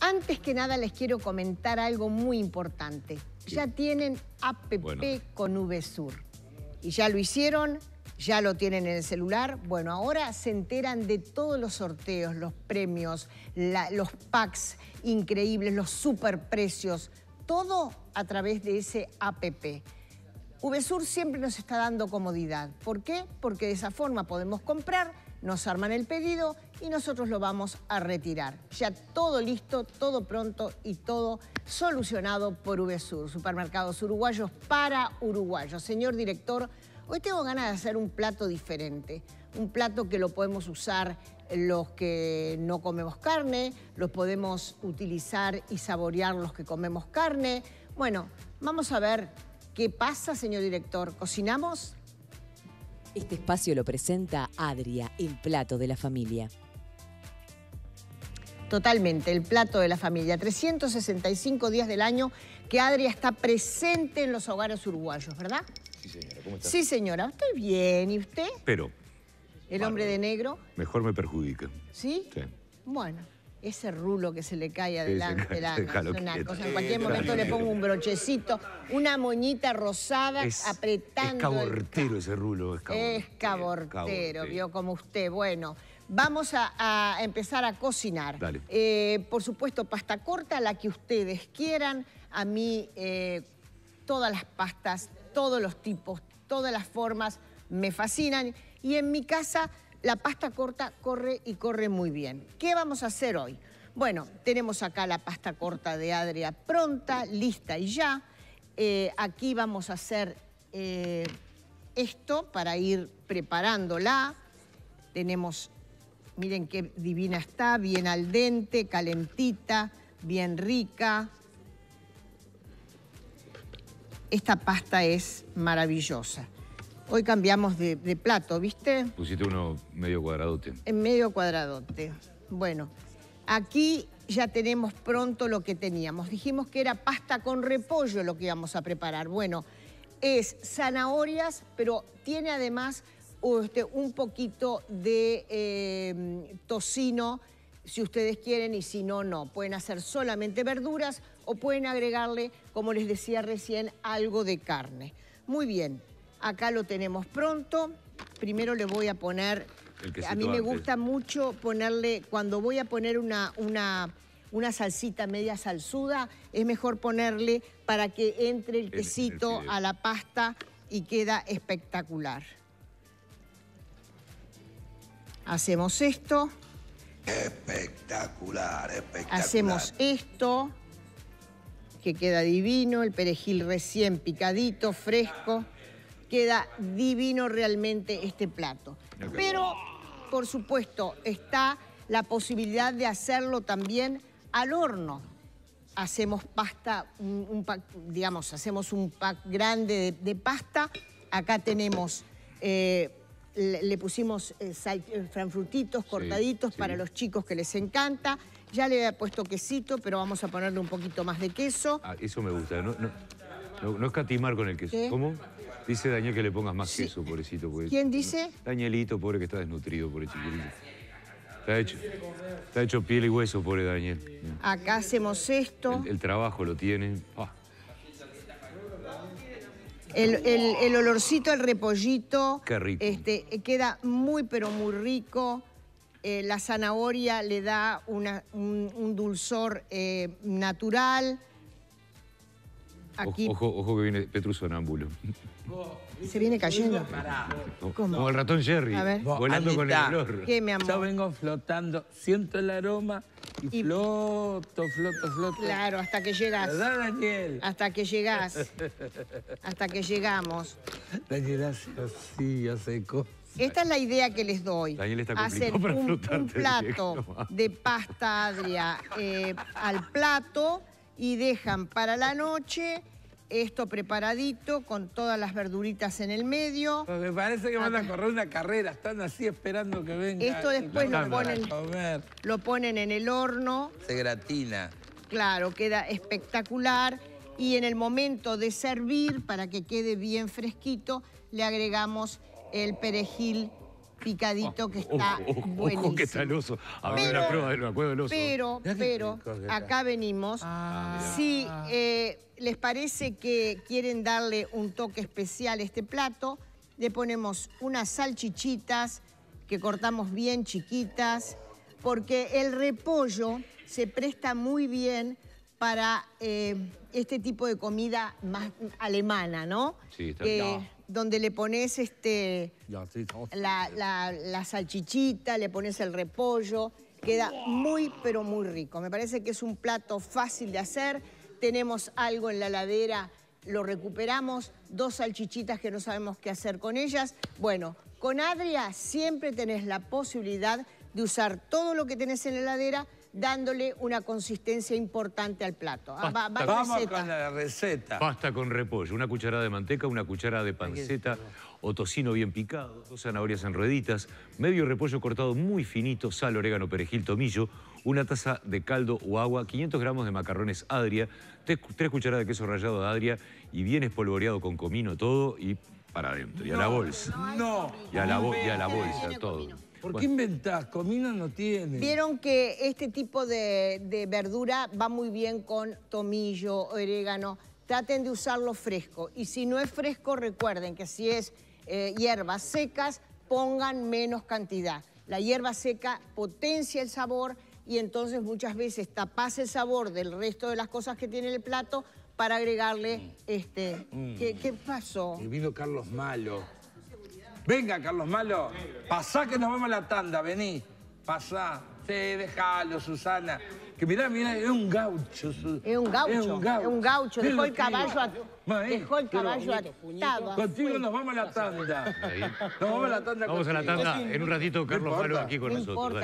Antes que nada les quiero comentar algo muy importante. Ya tienen APP con VSUR. Y ya lo hicieron, ya lo tienen en el celular. Bueno, ahora se enteran de todos los sorteos, los premios, los packs increíbles, los superprecios, todo a través de ese APP. VSUR siempre nos está dando comodidad. ¿Por qué? Porque de esa forma podemos comprar, nos arman el pedido y nosotros lo vamos a retirar. Ya todo listo, todo pronto y todo solucionado por VSUR, supermercados uruguayos para uruguayos. Señor director, hoy tengo ganas de hacer un plato diferente, un plato que lo podemos usar los que no comemos carne, lo podemos utilizar y saborear los que comemos carne. Bueno, vamos a ver ¿Qué pasa, señor director? ¿Cocinamos? Este espacio lo presenta Adria, el plato de la familia. Totalmente, el plato de la familia. 365 días del año que Adria está presente en los hogares uruguayos, ¿verdad? Sí, señora. ¿Cómo está? Sí, señora. Estoy bien. ¿Y usted? Pero. ¿El hombre de negro? Mejor me perjudica. ¿Sí? Sí. Bueno ese rulo que se le cae adelante, sí, una cosa. En cualquier momento le pongo un brochecito, una moñita rosada apretando. Es cabortero ese rulo, es cabortero. Es cabortero, vio como usted. Bueno, vamos a, empezar a cocinar. Dale. Eh, por supuesto, pasta corta, la que ustedes quieran. A mí, eh, todas las pastas, todos los tipos, todas las formas me fascinan. Y en mi casa la pasta corta corre y corre muy bien. ¿Qué vamos a hacer hoy? Bueno, tenemos acá la pasta corta de Adria pronta, lista y ya. Eh, aquí vamos a hacer eh, esto para ir preparándola. Tenemos, miren qué divina está, bien al dente, calentita, bien rica. Esta pasta es maravillosa. Hoy cambiamos de, plato, ¿viste? Pusiste uno medio cuadradote. En medio cuadradote. Bueno, aquí ya tenemos pronto lo que teníamos. Dijimos que era pasta con repollo lo que íbamos a preparar. Bueno, es zanahorias, pero tiene además este, un poquito de em, tocino, si ustedes quieren, y si no, no. Pueden hacer solamente verduras o pueden agregarle, como les decía recién, algo de carne. Muy bien, Acá lo tenemos pronto. Primero le voy a poner... A mí me gusta mucho ponerle, cuando voy a poner una, una, una salsita media salsuda, es mejor ponerle para que entre el quesito a la pasta y queda espectacular. Hacemos esto. Espectacular, espectacular. Hacemos esto, que queda divino, el perejil recién picadito, fresco queda divino realmente este plato. Pero, por supuesto, está la posibilidad de hacerlo también al horno. Hacemos pasta, un, digamos, hacemos un pack grande de, pasta. Acá tenemos, eh, le, pusimos eh, eh, franfrutitos cortaditos para los chicos que les encanta. Ya le he puesto quesito, pero vamos a ponerle un poquito más de queso. Ah, eso me gusta, no, no, no, escatimar con el queso. ¿Cómo? Dice Daniel que le pongas más queso, pobrecito. ¿Quién dice? Danielito, pobre que está desnutrido, pobre chiquilito. Está hecho, está hecho piel y hueso, pobre Daniel. Acá hacemos esto. El, trabajo lo tiene. Ah. El, olorcito al repollito. Qué rico. Este, queda muy, pero muy rico. Eh, la zanahoria le da un, dulzor eh, natural. Aquí. Ojo, ojo que viene Petru Sonámbulo. Se viene cayendo. ¿Cómo? Como el ratón Jerry, volando con el olor. ¿Qué, mi amor? Yo vengo flotando, siento el aroma y, floto, floto, floto. Claro, hasta que llegas. ¿Verdad, Daniel? Hasta que llegas. hasta que llegamos. Daniel hace así, hace cosas. Esta es la idea que les doy. Daniel está Hacer un, un, plato de pasta agria eh, al plato y dejan para la noche esto preparadito con todas las verduritas en el medio. Me parece que van a correr una carrera, están así esperando que venga. Esto después lo ponen, lo ponen en el horno. Se gratina. Claro, queda espectacular. Y en el momento de servir, para que quede bien fresquito, le agregamos el perejil picadito que está Ojo, ojo, buenísimo. ojo que está el oso. A ver Pero- una prueba del acuerdo del oso. Pero, pero, acá venimos. Si eh, les parece que quieren darle un toque especial a este plato, le ponemos unas salchichitas que cortamos bien chiquitas, porque el repollo se presta muy bien para eh, este tipo de comida más alemana, ¿no? Sí, está bien. Donde le pones este, la- la salchichita, le pones el repollo, queda muy, pero muy rico. Me parece que es un plato fácil de hacer. Tenemos algo en la ladera, lo recuperamos, dos salchichitas que no sabemos qué hacer con ellas. Bueno, con Adria siempre tenés la posibilidad de usar todo lo que tenés en la heladera dándole una consistencia importante al plato. Ah, va- va Vamos receta. con la receta. Pasta con repollo, una cucharada de manteca, una cucharada de panceta o tocino bien picado, dos zanahorias en rueditas, medio repollo cortado muy finito, sal, orégano, perejil, tomillo, una taza de caldo o agua, 500 gramos de macarrones Adria, tres, tres cucharadas de queso rallado de Adria y bien espolvoreado con comino todo y para adentro. Y a la bolsa. No. Y a la, bo- y a la Tiene bolsa, todo. ¿Por Bueno, qué inventás? Comino no tiene. Vieron que este tipo de, de verdura va muy bien con tomillo, orégano. Traten de usarlo fresco. Y si no es fresco, recuerden que si es eh, hierbas secas, pongan menos cantidad. La hierba seca potencia el sabor y entonces muchas veces tapas el sabor del resto de las cosas que tiene el plato para agregarle este... ¿qué, qué pasó? Y vino Carlos Malo. Venga, Carlos Malo. Pasá que nos vamos a la tanda, vení. Pasá. Sí, déjalo, Susana. Que mirá, mirá, es un gaucho. Su- Es un gaucho, es un gaucho. Es Dejó el caballo, at- Maestro, dejó el caballo atado. Contigo nos vamos a la tanda. Nos vamos a la tanda Vamos a la tanda. En un ratito, Carlos. Malo aquí con No nosotros.